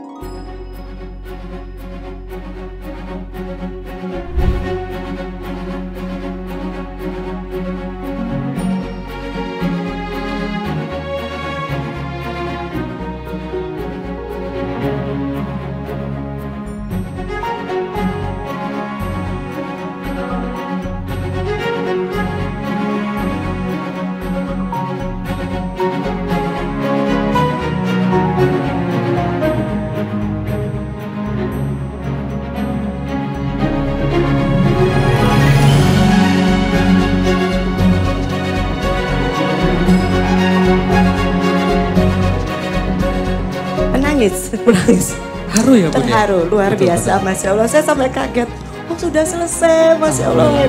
Thank you. Menangis, menangis. Haru ya ya? Terharu, luar Betul, biasa Masya Allah. Saya sampai kaget. Oh sudah selesai Masya Allah.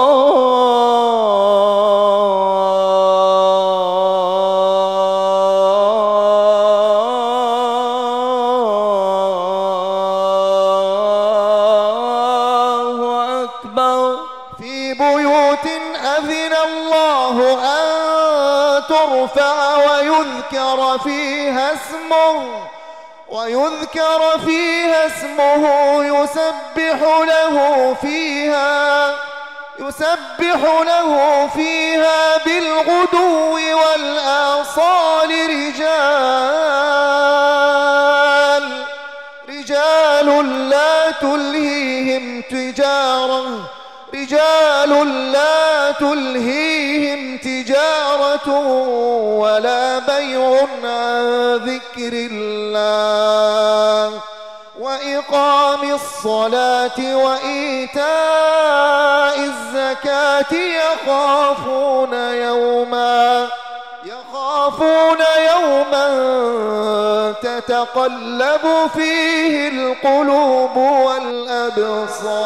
ترفع ويذكر فيها اسمه ويذكر فيها اسمه يسبح له فيها يسبح له فيها بالغدو والآصال رجال رجال لا تلهيهم تجارة رجال لا تلهيهم ولا بيع عن ذكر الله وإقام الصلاة وإيتاء الزكاة يخافون يوما يخافون يوما تتقلب فيه القلوب والأبصار